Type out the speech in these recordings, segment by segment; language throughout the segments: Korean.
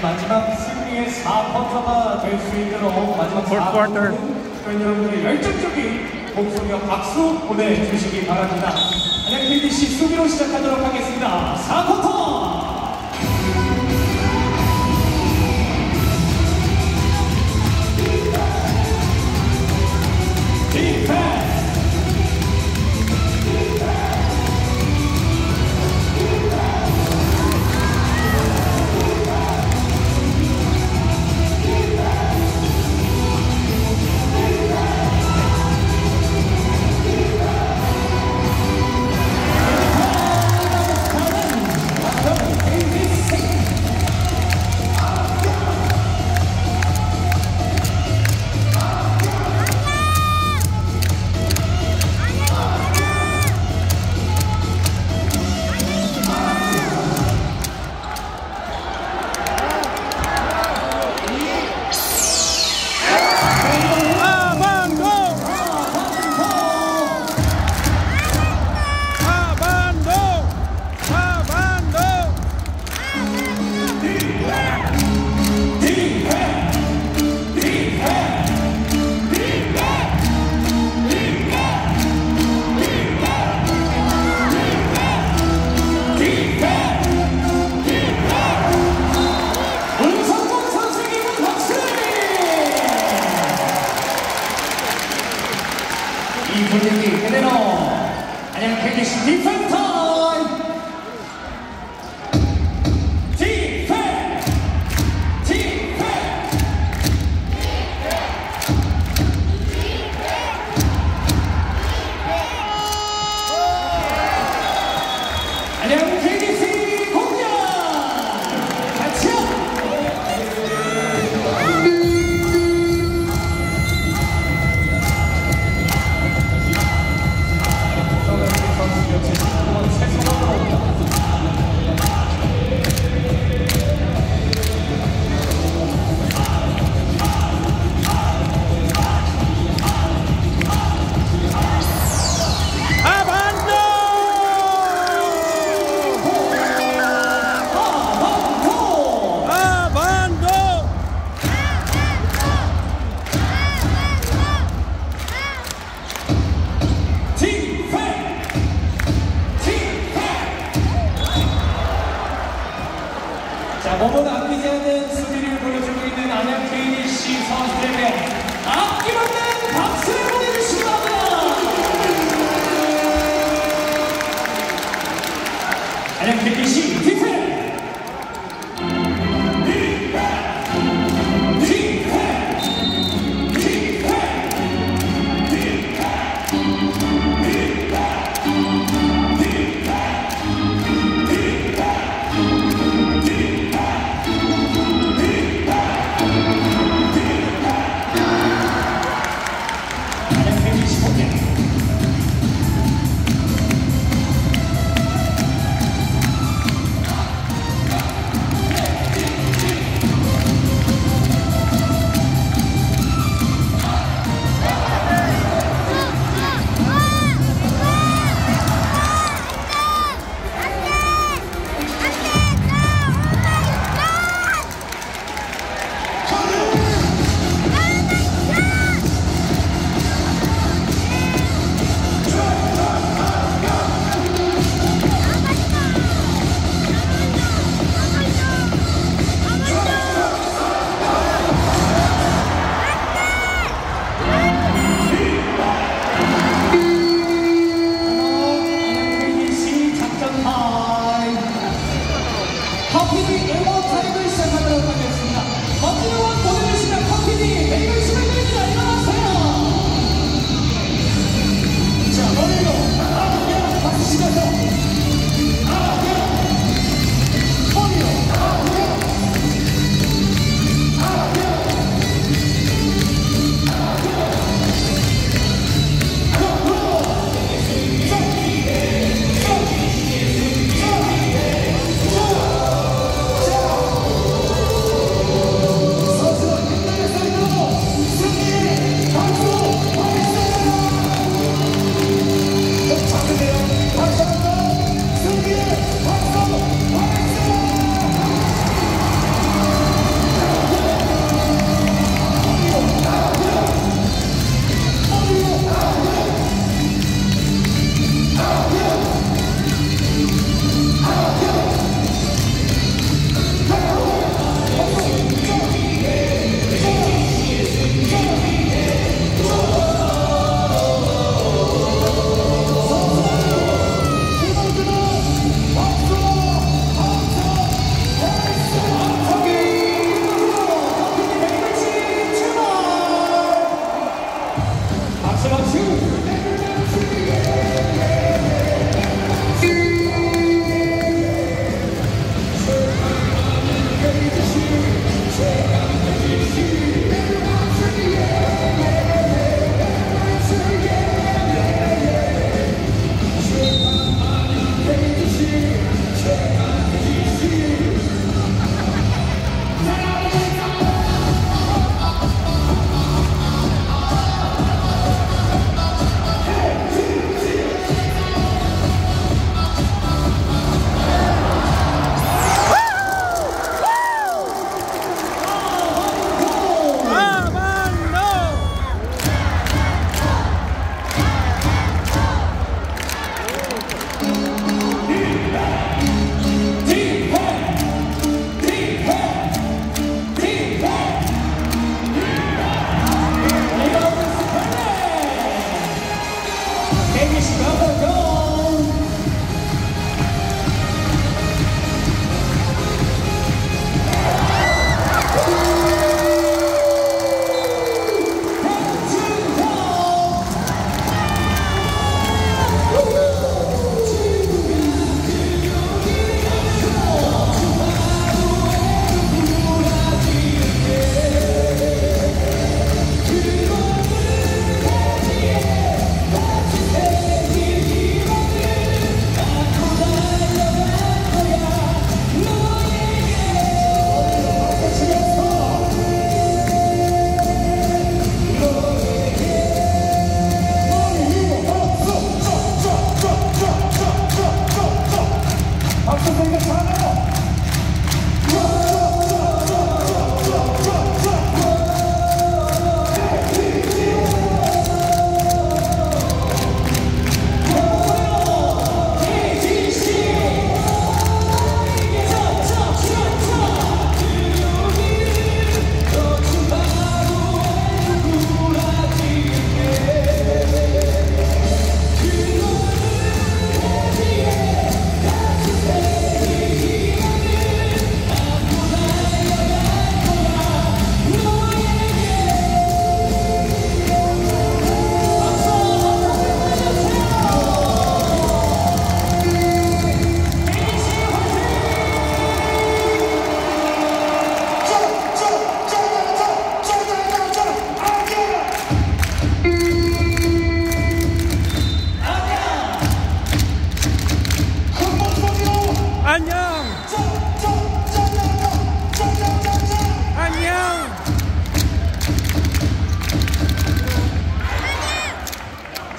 이제 마지막 승리의 4쿼터가 될 수 있도록 마지막 Fourth quarter. 4쿼터는 팬 여러분들의 열정적인 목소리와 박수 보내주시기 바랍니다. 안녕 KBC 수비로 시작하도록 하겠습니다. 4쿼터!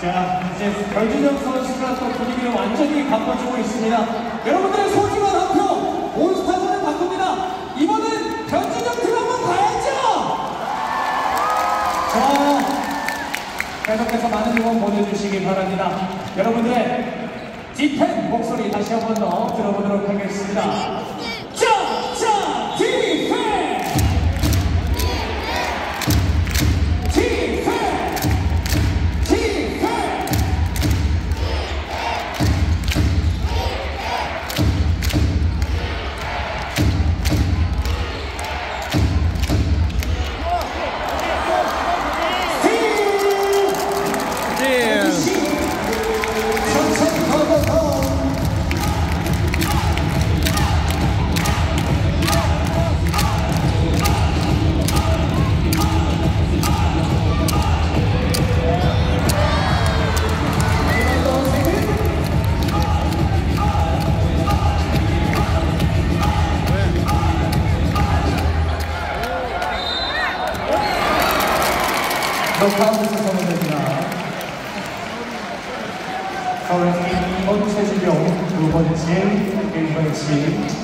자, 이제 별준영 선수가 또 분위기를 완전히 바꿔주고 있습니다. 여러분들의 소중한 한 표, 올스타전을 바꿉니다. 이번엔 변준영 팀 한번 가야죠! 자, 계속해서 많은 응원 보내주시기 바랍니다. 여러분들의 디펜 목소리 다시 한 번 더 들어보도록 하겠습니다. 번째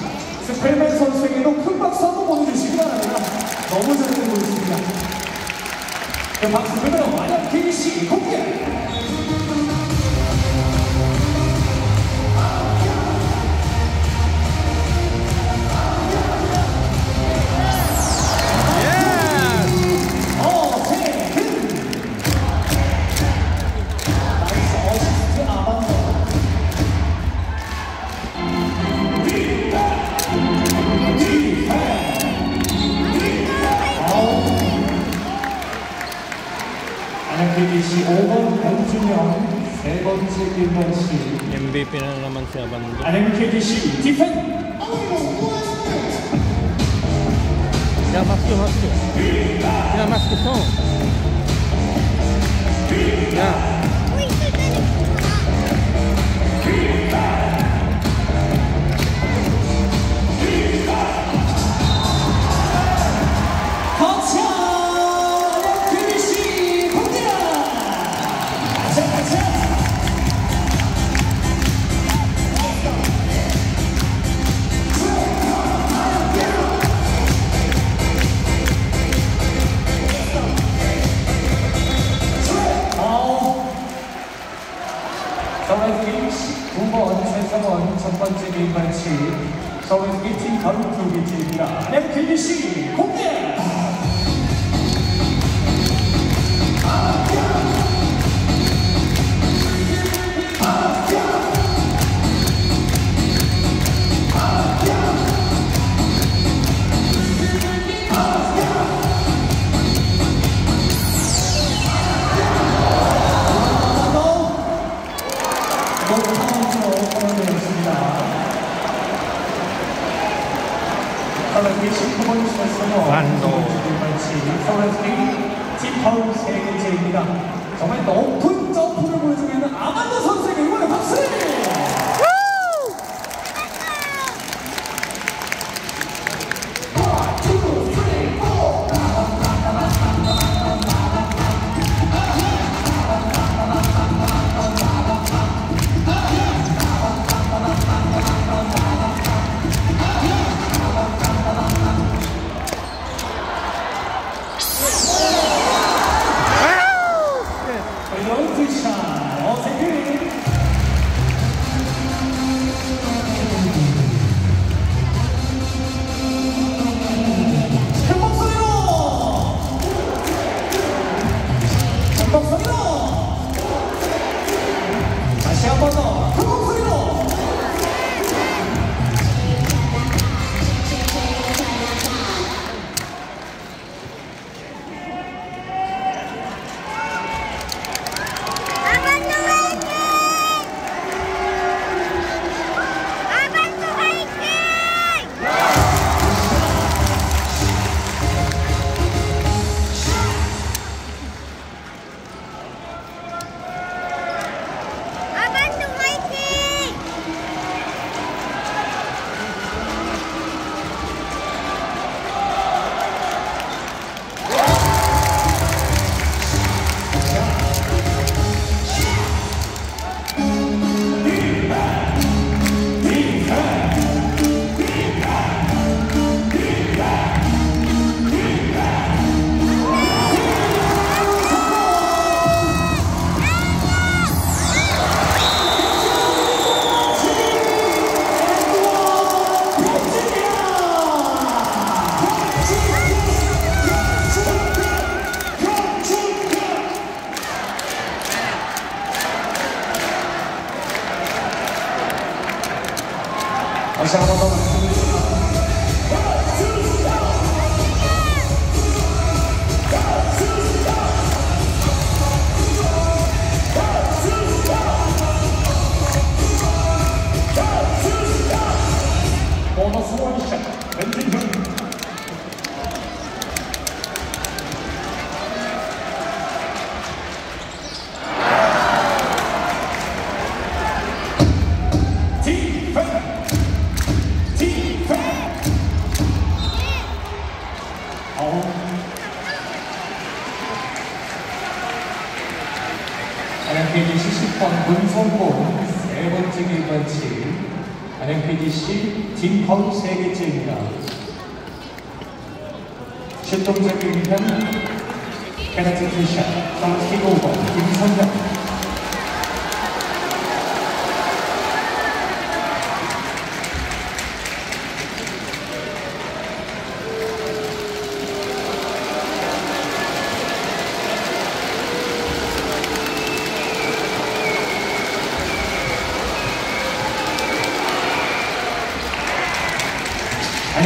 KBC 5번 변준영 세 번째 1번씩 MVP na naman si Abando. 안양 KBC 디펜 masuk, masuk. Ya masuk to. Ya. 거쳐 서울에서 1팀 바로 두 개팀입니다. 네, KBC 공개!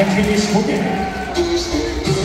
NPDC 5개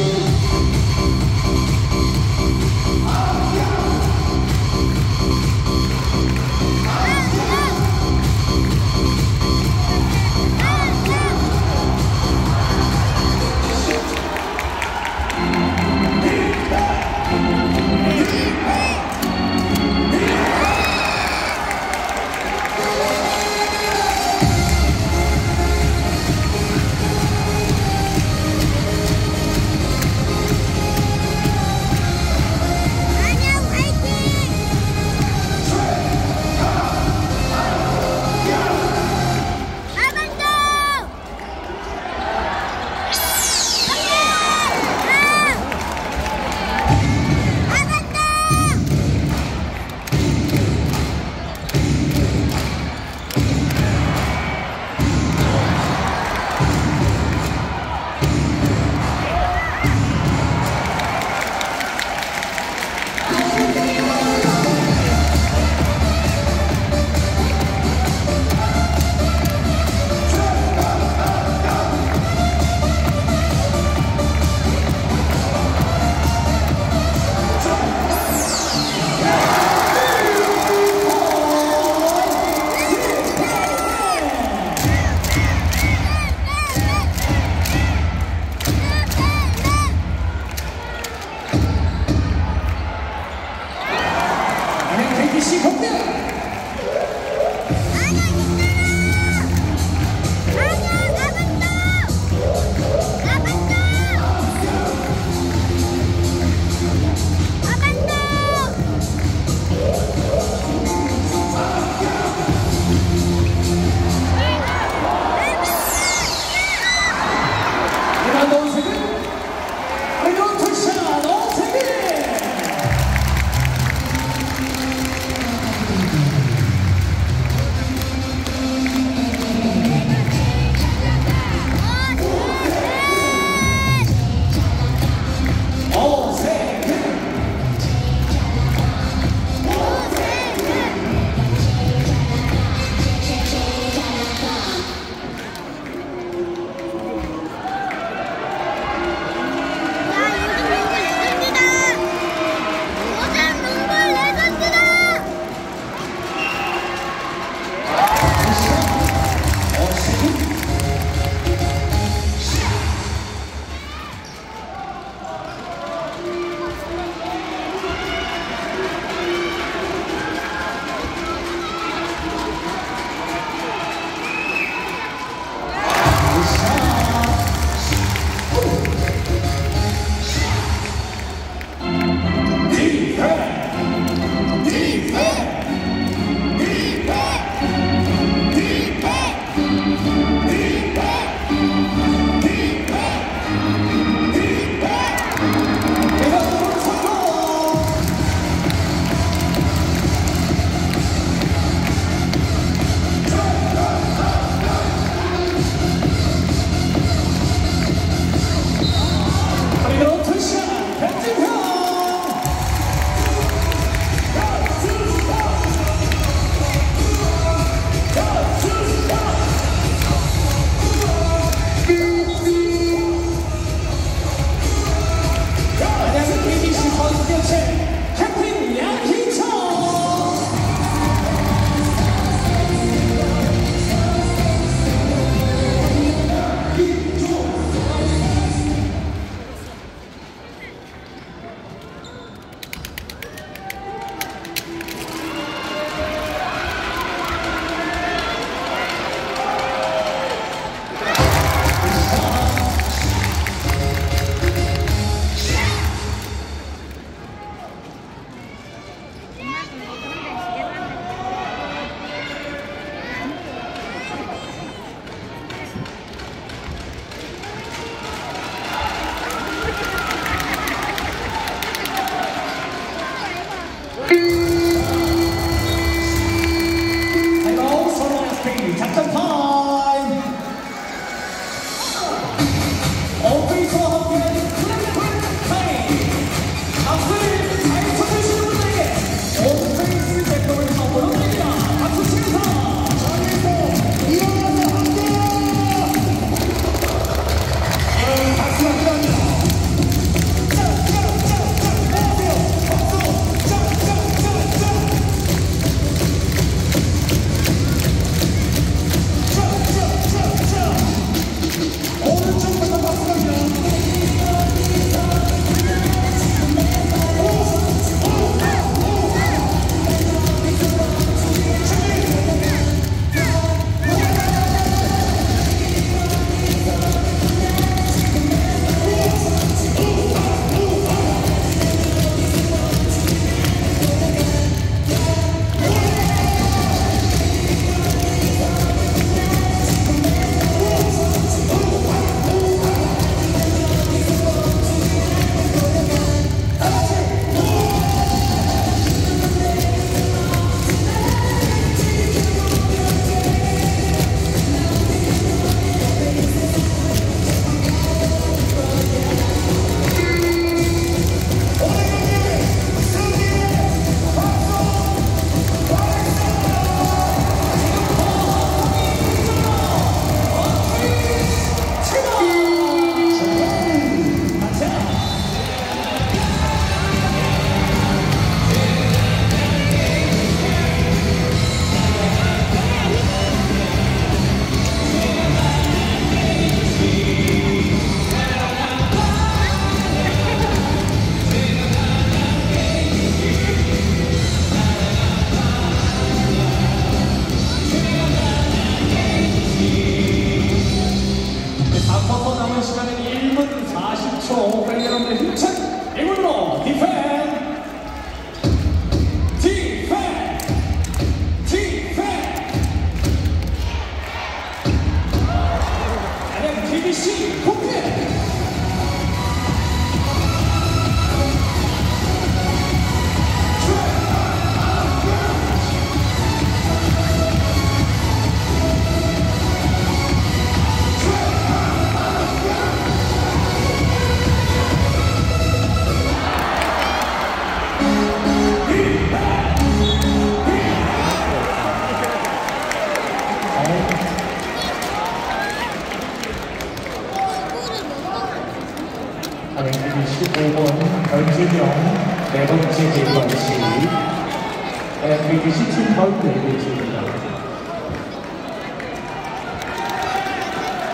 117 카운트 되겠습니다.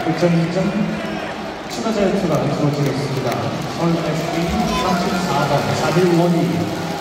1.2점 추가 자유투가 주어지겠습니다. 서울 SB 34번 4 1 원이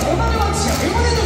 そんなに私は英